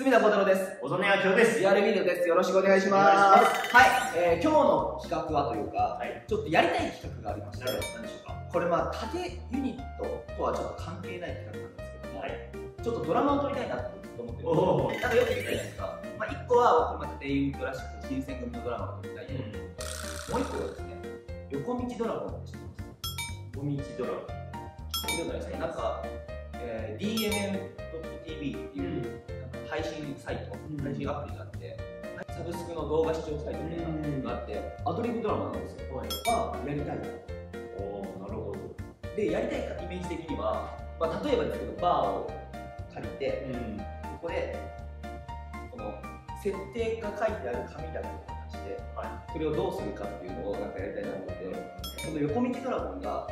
隅田幸太郎です。小曽根明夫です。リアルビデオです。よろしくお願いします。はい、えー今日の企画はというか、はい。ちょっとやりたい企画がありまして、何でしょうか？これまあ縦ユニットとはちょっと関係ない企画なんですけども、はい。ちょっとドラマを撮りたいなと思ってる。なんかよく言うじゃないですか。まあ一個は僕ま縦ユニットらしく新選組のドラマを撮りたい。もう一個はですね、横道ドラゴンって知ってます？おみちドラ聞いたことないですかなんか、えー、か配信サイト、うん配信アプリがあって、サブスクの動画視聴サイトみたいなのがあって、アドリブドラマなんですよ。はい。がやりたいと。おお、なるほど。で、やりたいかイメージ的には、まあ、例えばですけど、バーを借りて、うん。ここで、この設定が書いてある紙だけを出して、はそれをどうするかっていうのをなんかやりたいなと思って、この横道ドラゴンが、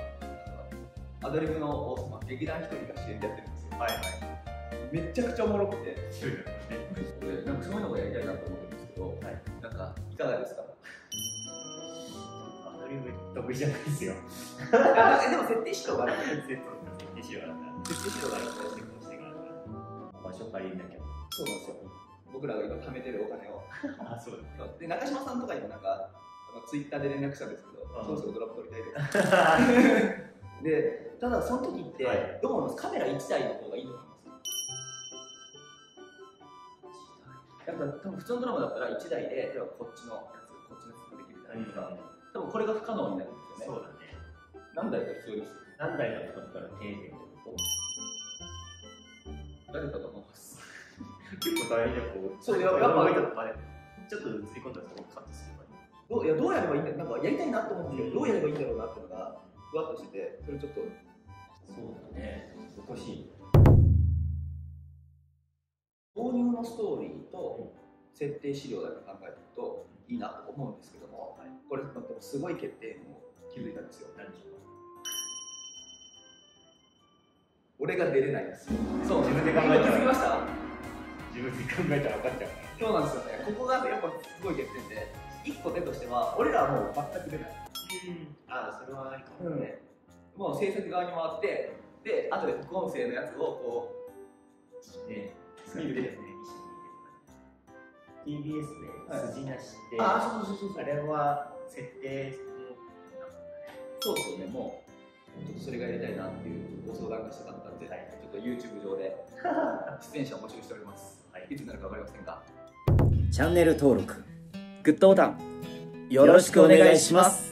アドリブの劇団一人が主演でやってるんですよ。はい。はい。めちゃくちゃおもろくて、なんかそういうのをやりたいなと思ってるんですけど、はい。なんかいかがですか？アドリブ得意じゃないですよ。あでも設定資料がある。設定しようかな。設定資料がある。してから場所借りなきゃ。そうなんですよ。僕らが今貯めてるお金を。あ、そうだ。で中島さんとかにもなんかあのツイッターで連絡したんですけど、うん。そろそろドラマ撮りたいです。でただその時って、はい。どう思います？カメラ1台の方がいいと思いますやっぱ多分普通のドラマだったら1台で例えばこっちのやつこっちのやつができるじゃないですか、多分これが不可能になるんですよねそうだね。何台か必要です何台か使ったら丁寧ってこ誰かと思いますと結構大変だこう。そうややっぱちょっと映り込んだらそこカットすればいい。どういやどうやればいいんだなんかやりたいなと思うんですけど、うんどうやればいいんだろうなっていうのがふわっとしててそれちょっとそうだね。難しい。のストーリーと設定資料だけ考えてるといいなと思うんですけども、これでもすごい欠点を気づいたんですよ。何でしょう俺が出れないんですよ。そう自分で考えたら。気づきました自分で考えたら分かっちゃう。そうなんですよね。ここがやっぱすごい欠点で1個手としては俺らはもう全く出ない、うん。ああ、それはありかもね。もう制作側に回ってで後で副音声のやつをこね、見るで TBS はい。で筋なしで、うああそうそうそうそう。あれは設定そうですよね。もうちょっとそれがやりたいなっていうご相談がしたかったんで、はい。ちょっと YouTube 上で出演者を募集しております、はい。いつになるか分かりませんが。チャンネル登録グッドボタンよろしくお願いします